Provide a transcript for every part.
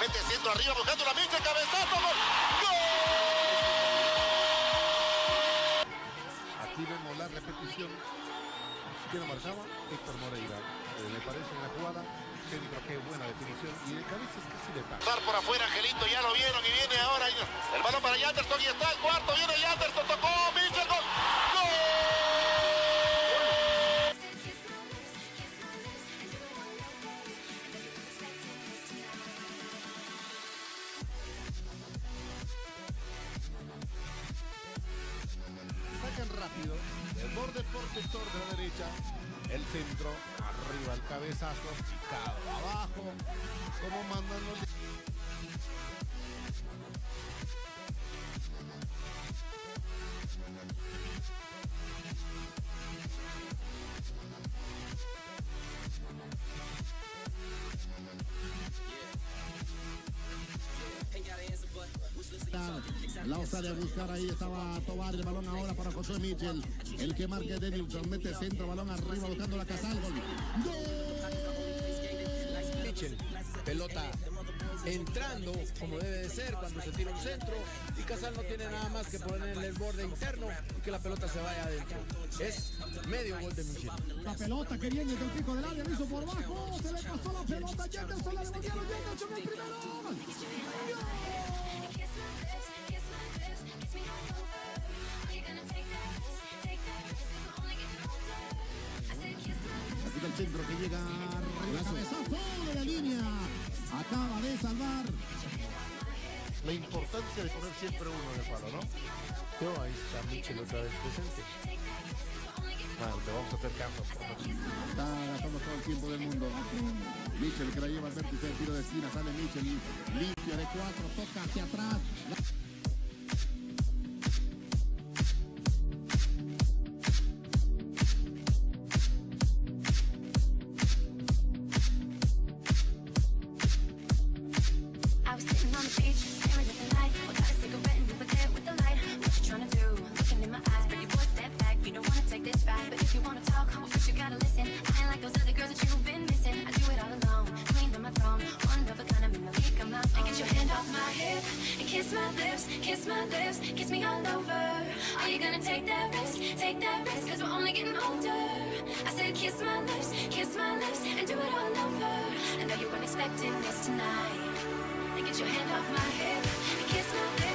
mete centro arriba buscando la pinche, cabezazo, gol. Aquí vemos la repetición. ¿Quién marcaba? Héctor Moreira. Eh, me parece en la jugada. Centro, qué buena definición. Y de cabeza es casi de tal. Pasar por afuera, Angelito, ya lo vieron y viene ahora el balón para Yanderson y está el cuarto, viene Yanderson, tocó, Mitchell. ¡Gol! El centro. Arriba el cabezazo. Picado abajo. Como mandan los... La osada de buscar ahí estaba Tobar, el balón ahora para José Mitchell. El que marca es Denilson, mete centro, balón arriba buscando la Casal. Gol. Mitchell, pelota entrando como debe de ser cuando se tira un centro y Casal no tiene nada más que ponerle el borde interno y que la pelota se vaya adentro. Es medio gol de Mitchell. La pelota que viene del pico del área, lo hizo por bajo. Se le pasó la pelota. Jenderson la devolvieron. Siempre uno en el palo, ¿no? Yo, ahí está Mitchell otra vez presente. Bueno, te vamos a hacer caso. Está gastando todo el tiempo del mundo. Mitchell que la lleva al vértice del tiro de esquina. Sale Mitchell limpia de cuatro. Toca hacia atrás. Kiss my lips, kiss my lips, kiss me all over. Are you gonna take that risk? Take that risk, cause we're only getting older. I said kiss my lips, kiss my lips, and do it all over. I know you weren't expecting this tonight. And get your hand off my hip and kiss my lips,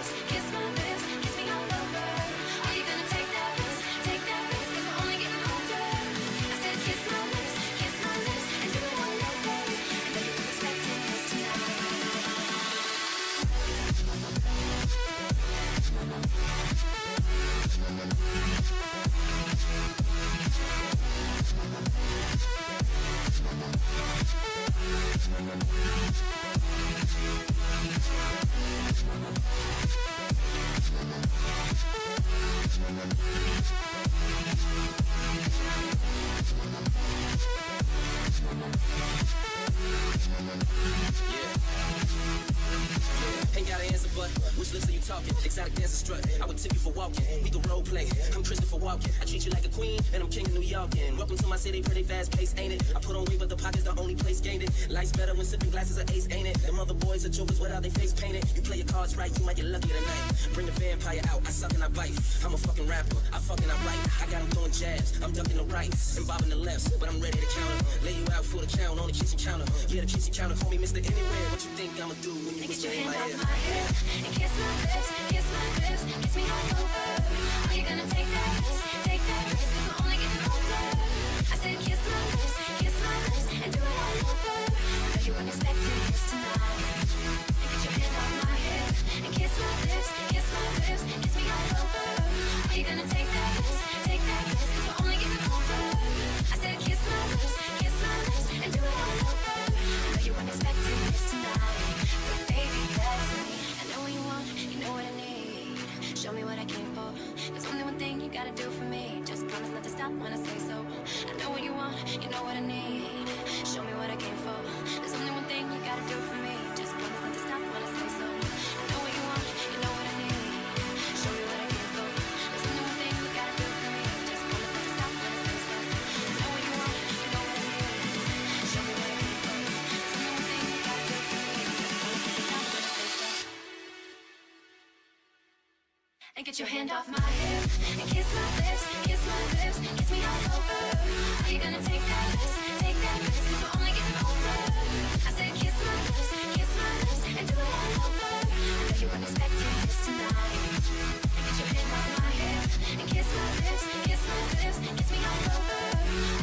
Exotic dancer strut. I would tip you for walking. We can role play. I'm Christopher Walken. I treat you like a queen, and I'm king of New York. And welcome to my city, pretty fast pace, ain't it? I put on weight, but the pocket's the only place gained it. Life's better when sipping glasses of ace, ain't it? Them other boys are jokers without they face painted. You play your cards right, you might get lucky tonight. Bring the vampire out, I suck and I bite. I'm a fucking rapper, I fucking I write. I got 'em throwing jabs, I'm ducking the rights and bobbing the lefts, but I'm ready to counter. Lay you out for the count on the kitchen counter. Yeah, the kitchen counter, call me Mr. Anywhere. What you think I'ma do when you whisper your in hand my ear? my hip and kiss my lips, kiss my lips, kiss me all over. Are you gonna take that risk? Take that risk, we're only getting older. Get your hand off my hip and kiss my lips, kiss my lips, kiss me all over. Are you gonna take that risk, take that risk? we we're only getting older. I said kiss my lips, kiss my lips, and do it all over. I know you weren't expecting this tonight. Get your hand off my hip and kiss my lips, kiss my lips, kiss me all over.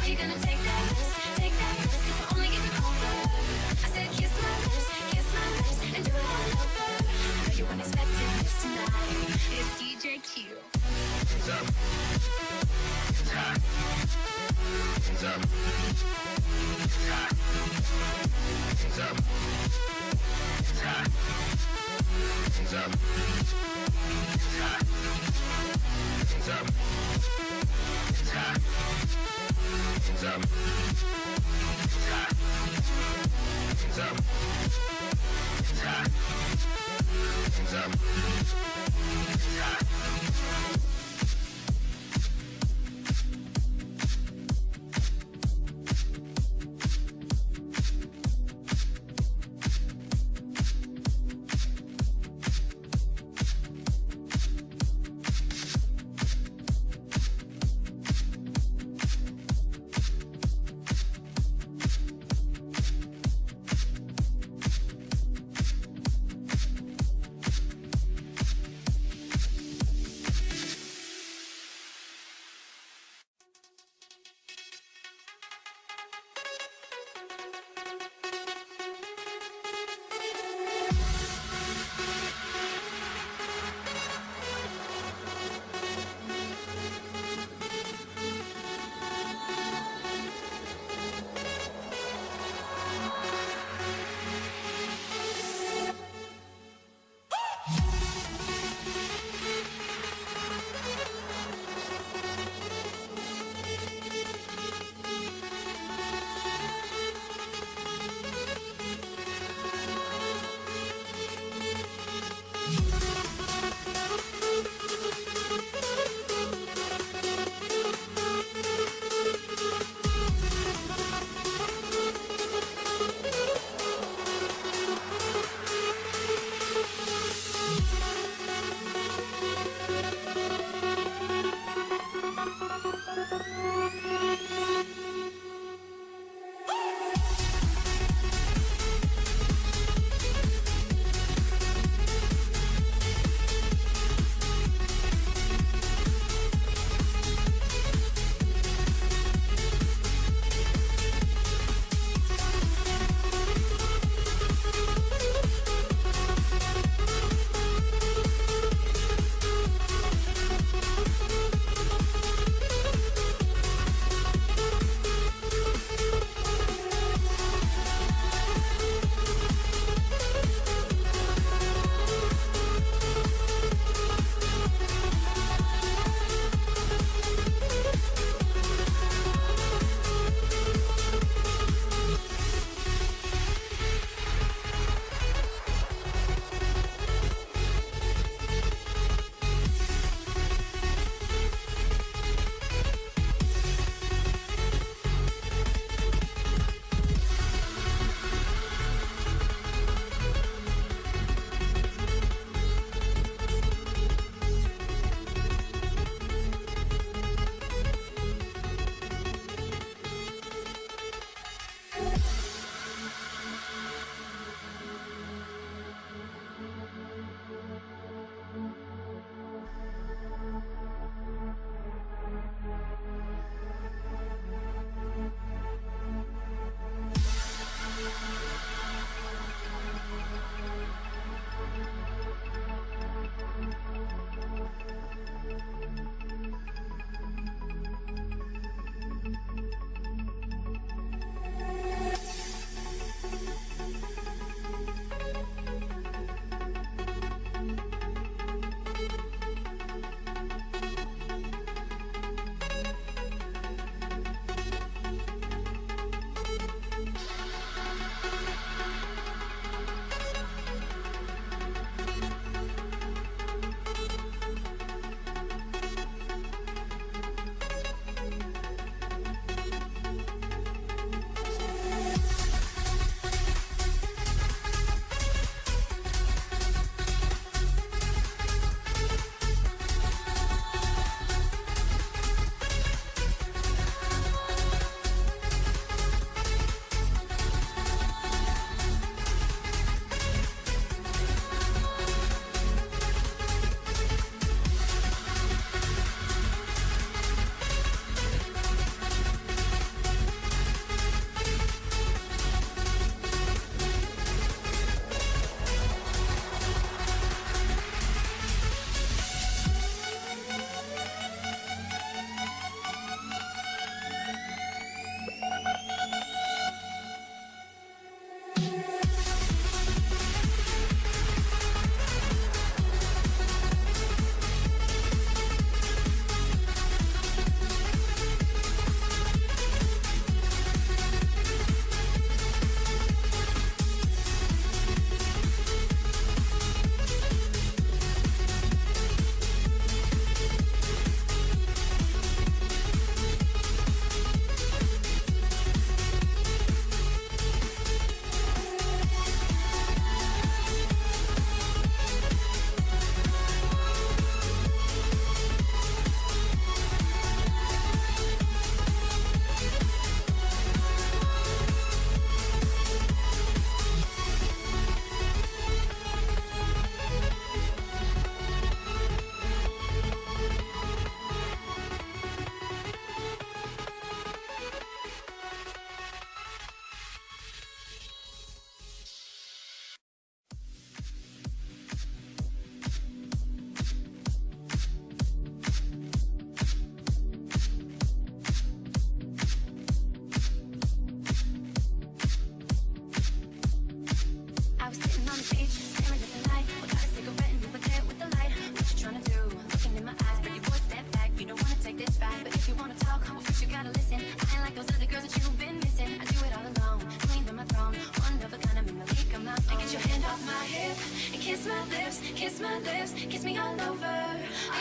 Are you gonna take that risk, take that risk? we we're only getting older.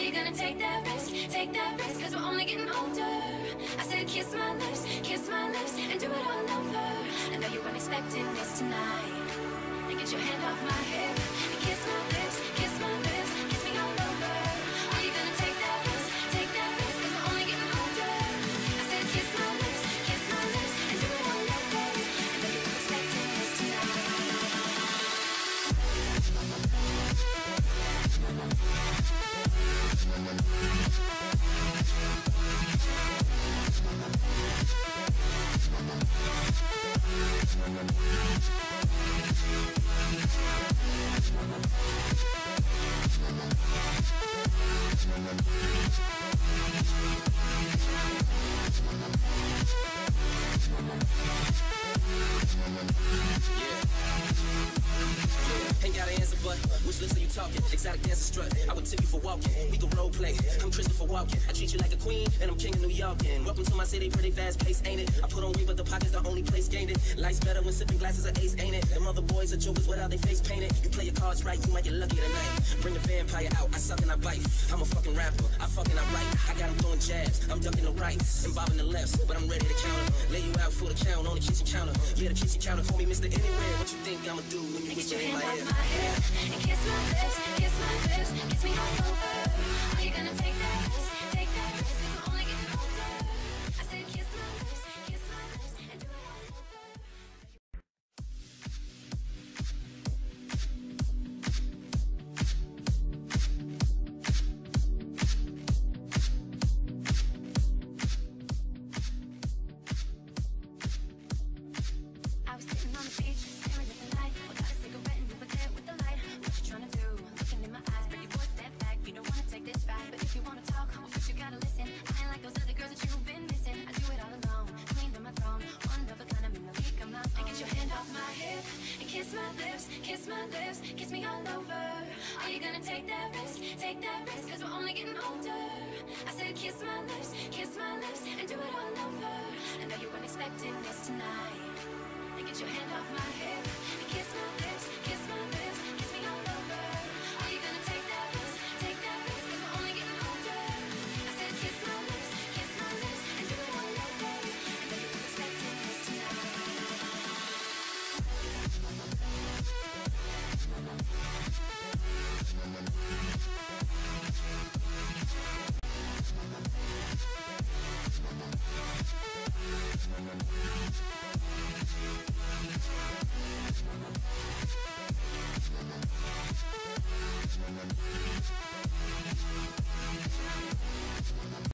You gonna take that risk, take that risk? Cause we're only getting older. I said kiss my lips, kiss my lips, and do it all over. I know you weren't expecting this tonight. And get your hand off my hip, Walken. I treat you like a queen, and I'm king of New York. And welcome to my city, pretty fast pace, ain't it? I put on weight, but the pocket's the only place gained it. Life's better when sipping glasses of ace, ain't it? Them other boys are jokers without their face painted. You play your cards right, you might get lucky tonight. Bring the vampire out, I suck and I bite. I'm a fucking rapper, I fucking I write. I got him throwing jabs, I'm ducking the rights and bobbing the lefts, but I'm ready to count counter. Lay you out for the count on the kitchen counter. Yeah, the kitchen counter, call me Mr. Anywhere. What you think I'ma do when you whisper get your in my ear? off my hip and kiss my lips, kiss my lips, kiss me all over. My lips, kiss my lips, kiss me all over. Are you gonna take that risk? Take that risk, cause we're only getting older. I said kiss my lips, kiss my lips, and do it all over. I know you weren't expecting this tonight. And get your hand off my head and kiss my